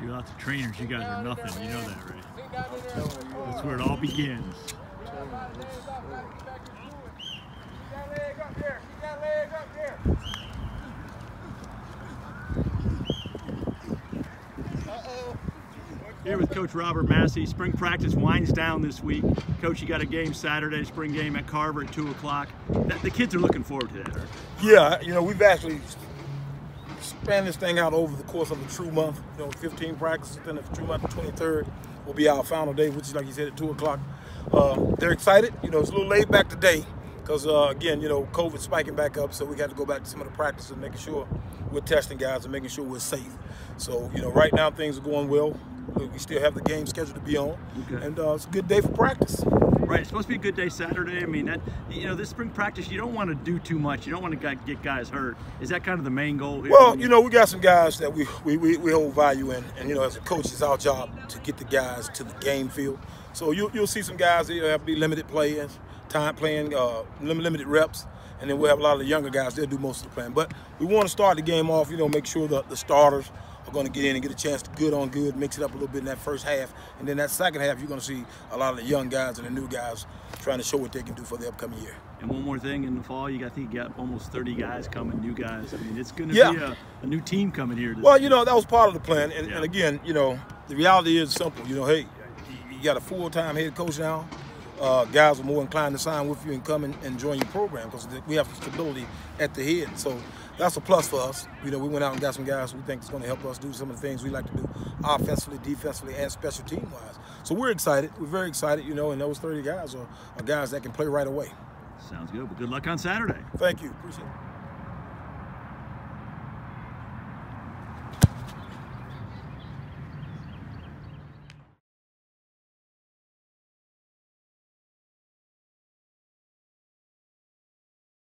You lots of trainers, you guys are nothing. You know that, right? That's where it all begins. Here with Coach Robert Massey. Spring practice winds down this week. Coach, you got a game Saturday, spring game at Carver at 2 o'clock. The kids are looking forward to that? Yeah, you know, we've actually span this thing out over the course of a true month. You know, 15 practices, then the true month, the 23rd will be our final day, which is like you said at 2 o'clock. Uh, they're excited. You know, it's a little laid back today because, uh, again, you know, COVID spiking back up, so we got to go back to some of the practices, making sure we're testing guys and making sure we're safe. So, you know, right now things are going well. We still have the game scheduled to be on, okay. and uh, it's a good day for practice. Right, it's supposed to be a good day Saturday. I mean, that you know, this spring practice, you don't want to do too much. You don't want to get guys hurt. Is that kind of the main goal here? Well, you know, we got some guys that we we, we, we hold value in, and you know, as a coach, it's our job to get the guys to the game field. So you'll you'll see some guys that have to be limited players, time playing, uh, limited reps and then we'll have a lot of the younger guys. They'll do most of the playing. But we want to start the game off, you know, make sure that the starters are going to get in and get a chance to good on good, mix it up a little bit in that first half. And then that second half, you're going to see a lot of the young guys and the new guys trying to show what they can do for the upcoming year. And one more thing, in the fall, you got, I think you got almost 30 guys coming, new guys. I mean, it's going to yeah. be a, a, new team coming here. Well, you know, that was part of the plan. And, yeah. and again, you know, the reality is simple. You know, hey, you got a full-time head coach now uh, guys are more inclined to sign with you and come and, and join your program because we have stability at the head. So that's a plus for us. You know, we went out and got some guys we think is going to help us do some of the things we like to do offensively, defensively, and special team wise. So we're excited. We're very excited, you know, and those 30 guys are, are guys that can play right away. Sounds good. But good luck on Saturday. Thank you. Appreciate it.